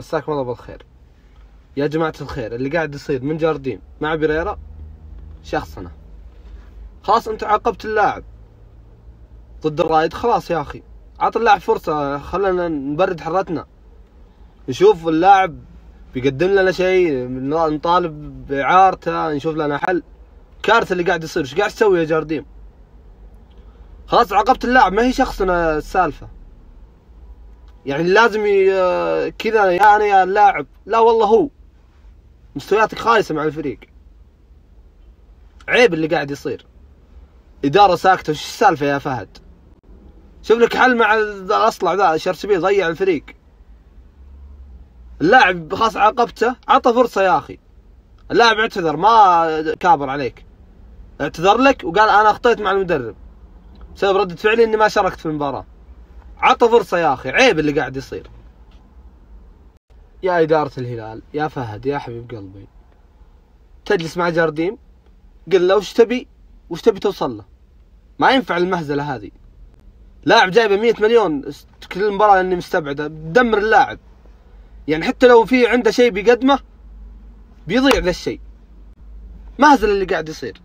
مساكم الله بالخير. يا جماعة الخير اللي قاعد يصير من جارديم مع بريرا شخصنا. خلاص انت عاقبت اللاعب. ضد الرايد خلاص يا أخي. عط اللاعب فرصة خلنا نبرد حرتنا. نشوف اللاعب بيقدم لنا شيء نطالب بإعارته نشوف لنا حل. كارثة اللي قاعد يصير. إيش قاعد تسوي يا جارديم خلاص عاقبت اللاعب ما هي شخصنا السالفة. يعني لازم كذا يا أنا يا اللاعب. لا والله هو. مستوياتك خايسة مع الفريق. عيب اللي قاعد يصير. إدارة ساكتة. وش السالفة يا فهد؟ شوف لك حل مع الاصلع ذا شرشبيل ضيع الفريق. اللاعب خلاص عاقبته. عطى فرصة يا أخي. اللاعب اعتذر ما كابر عليك. اعتذر لك وقال أنا أخطيت مع المدرب. بسبب ردة فعلي إني ما شاركت في المباراة. عطى فرصة يا أخي عيب اللي قاعد يصير. يا إدارة الهلال يا فهد يا حبيب قلبي. تجلس مع جارديم قل له وش تبي وش تبي توصل له. ما ينفع المهزلة هذه. لاعب جايبه 100 مليون كل المباراة إني مستبعده. دمر اللاعب. يعني حتى لو في عنده شيء بيقدمه بيضيع ذا الشيء. مهزل اللي قاعد يصير.